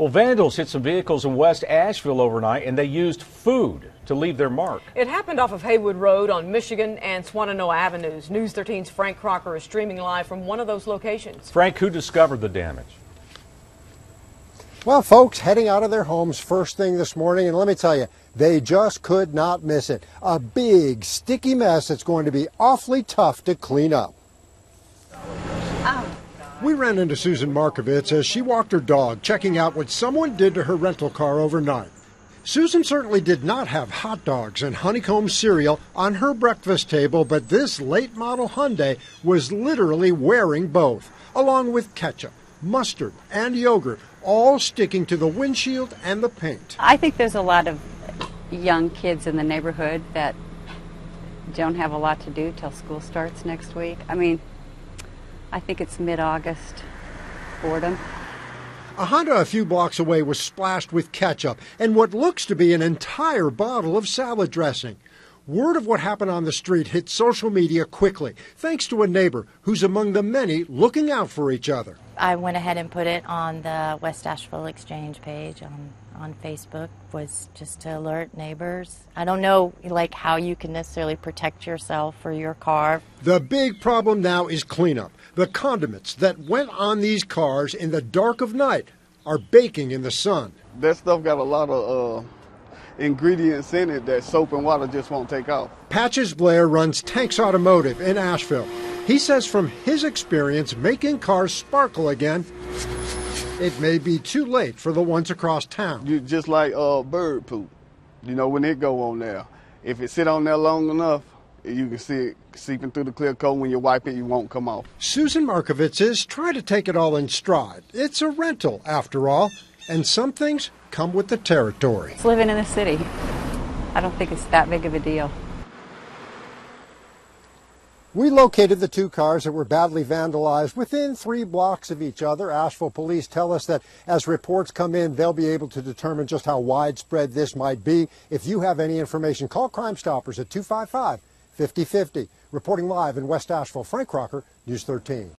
Well, vandals hit some vehicles in West Asheville overnight and they used food to leave their mark. It happened off of Haywood Road on Michigan and Swannanoa Avenues. News 13's Frank Crocker is streaming live from one of those locations. Frank, who discovered the damage? Well, folks heading out of their homes first thing this morning, and let me tell you, they just could not miss it. A big, sticky mess that's going to be awfully tough to clean up. We ran into Susan Markovitz as she walked her dog, checking out what someone did to her rental car overnight. Susan certainly did not have hot dogs and honeycomb cereal on her breakfast table, but this late model Hyundai was literally wearing both, along with ketchup, mustard, and yogurt, all sticking to the windshield and the paint. I think there's a lot of young kids in the neighborhood that don't have a lot to do till school starts next week. I mean, I think it's mid August. Boredom. A Honda a few blocks away was splashed with ketchup and what looks to be an entire bottle of salad dressing. Word of what happened on the street hit social media quickly, thanks to a neighbor who's among the many looking out for each other. I went ahead and put it on the West Asheville Exchange page on, on Facebook, was just to alert neighbors. I don't know like how you can necessarily protect yourself or your car. The big problem now is cleanup. The condiments that went on these cars in the dark of night are baking in the sun. That stuff got a lot of uh, ingredients in it that soap and water just won't take off. Patches Blair runs Tanks Automotive in Asheville. He says from his experience making cars sparkle again, it may be too late for the ones across town. You just like uh, bird poop. You know when it go on there. If it sit on there long enough, you can see it seeping through the clear coat. When you wipe it, you won't come off. Susan Markovitz is trying to take it all in stride. It's a rental, after all, and some things come with the territory. It's living in the city. I don't think it's that big of a deal. We located the two cars that were badly vandalized within three blocks of each other. Asheville police tell us that as reports come in, they'll be able to determine just how widespread this might be. If you have any information, call Crime Stoppers at 255 5050. Reporting live in West Asheville, Frank Crocker, News 13.